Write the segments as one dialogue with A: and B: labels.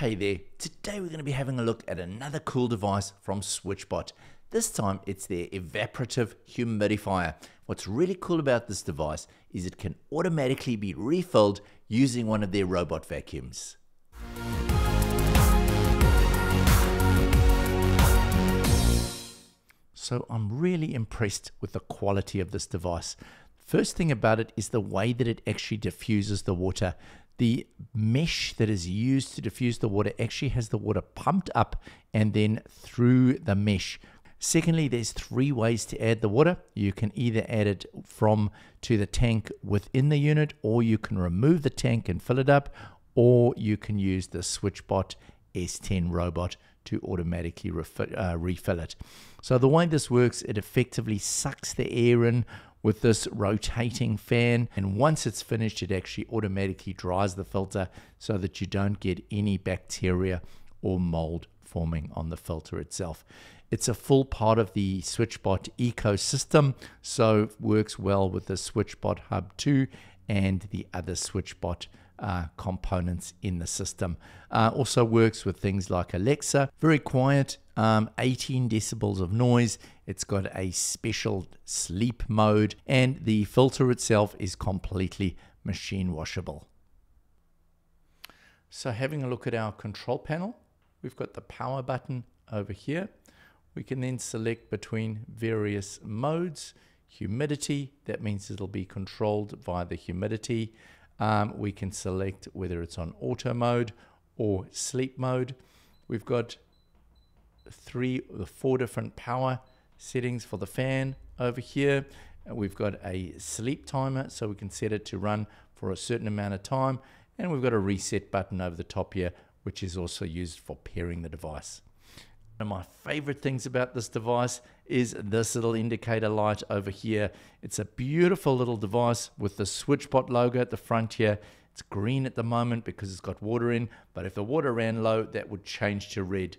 A: Hey there, today we're going to be having a look at another cool device from SwitchBot. This time it's their evaporative humidifier. What's really cool about this device is it can automatically be refilled using one of their robot vacuums. So I'm really impressed with the quality of this device. First thing about it is the way that it actually diffuses the water the mesh that is used to diffuse the water actually has the water pumped up and then through the mesh. Secondly, there's three ways to add the water. You can either add it from to the tank within the unit, or you can remove the tank and fill it up, or you can use the SwitchBot S10 robot to automatically refill, uh, refill it. So the way this works, it effectively sucks the air in with this rotating fan. And once it's finished, it actually automatically dries the filter so that you don't get any bacteria or mold forming on the filter itself. It's a full part of the SwitchBot ecosystem, so works well with the SwitchBot Hub 2 and the other SwitchBot uh, components in the system. Uh, also works with things like Alexa, very quiet, um, 18 decibels of noise. It's got a special sleep mode, and the filter itself is completely machine washable. So, having a look at our control panel, we've got the power button over here. We can then select between various modes. Humidity, that means it'll be controlled via the humidity. Um, we can select whether it's on auto mode or sleep mode. We've got three or four different power settings for the fan over here. Uh, we've got a sleep timer, so we can set it to run for a certain amount of time. And we've got a reset button over the top here, which is also used for pairing the device. One of my favorite things about this device is this little indicator light over here. It's a beautiful little device with the SwitchBot logo at the front here. It's green at the moment because it's got water in, but if the water ran low, that would change to red.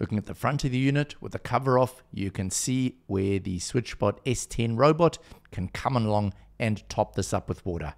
A: Looking at the front of the unit with the cover off, you can see where the SwitchBot S10 robot can come along and top this up with water.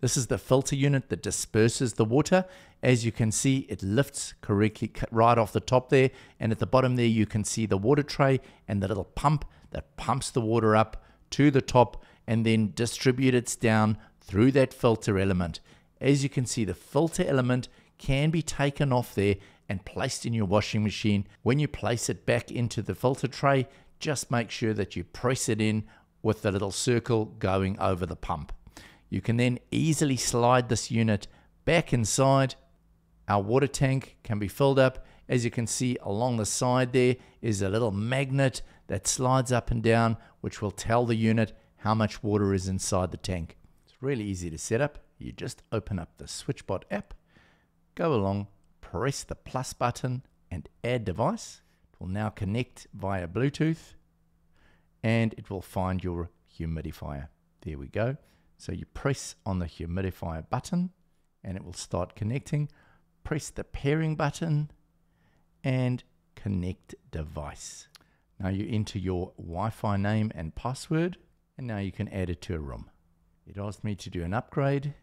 A: This is the filter unit that disperses the water. As you can see, it lifts correctly right off the top there. And at the bottom there, you can see the water tray and the little pump that pumps the water up to the top and then distributes down through that filter element. As you can see, the filter element can be taken off there and placed in your washing machine. When you place it back into the filter tray, just make sure that you press it in with the little circle going over the pump. You can then easily slide this unit back inside. Our water tank can be filled up. As you can see along the side there is a little magnet that slides up and down, which will tell the unit how much water is inside the tank. It's really easy to set up. You just open up the SwitchBot app, go along, press the plus button and add device. It will now connect via Bluetooth and it will find your humidifier. There we go. So you press on the humidifier button and it will start connecting. Press the pairing button and connect device. Now you enter your Wi-Fi name and password and now you can add it to a room. It asked me to do an upgrade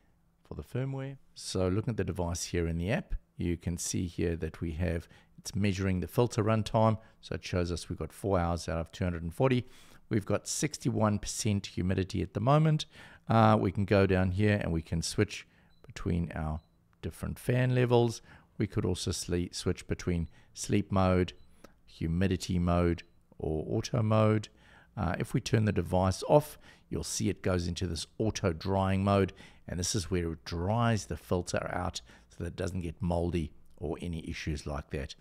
A: for the firmware. So looking at the device here in the app, you can see here that we have, it's measuring the filter runtime. So it shows us we've got four hours out of 240. We've got 61% humidity at the moment. Uh, we can go down here and we can switch between our different fan levels. We could also sleep, switch between sleep mode, humidity mode, or auto mode. Uh, if we turn the device off, you'll see it goes into this auto drying mode, and this is where it dries the filter out so that it doesn't get moldy or any issues like that.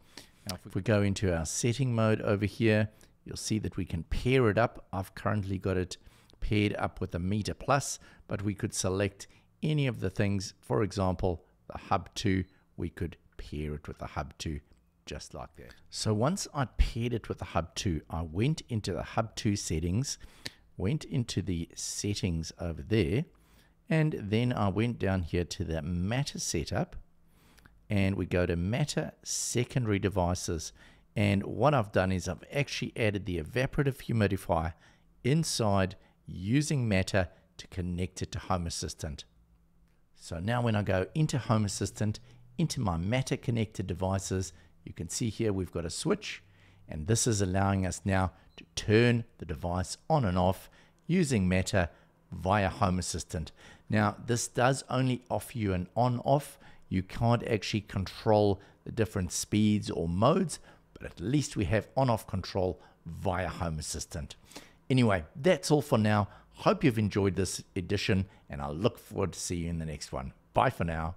A: Now, if we go into our setting mode over here, you'll see that we can pair it up. I've currently got it paired up with a Meter Plus, but we could select any of the things. For example, the Hub 2, we could pair it with the Hub 2 just like that. So once I paired it with the Hub 2, I went into the Hub 2 settings, went into the settings over there, and then I went down here to the Matter setup, and we go to Matter secondary devices. And what I've done is I've actually added the evaporative humidifier inside using Matter to connect it to Home Assistant. So now when I go into Home Assistant, into my Matter connected devices. You can see here we've got a switch and this is allowing us now to turn the device on and off using Matter via Home Assistant. Now, this does only offer you an on off. You can't actually control the different speeds or modes, but at least we have on off control via Home Assistant. Anyway, that's all for now. Hope you've enjoyed this edition, and I look forward to seeing you in the next one. Bye for now.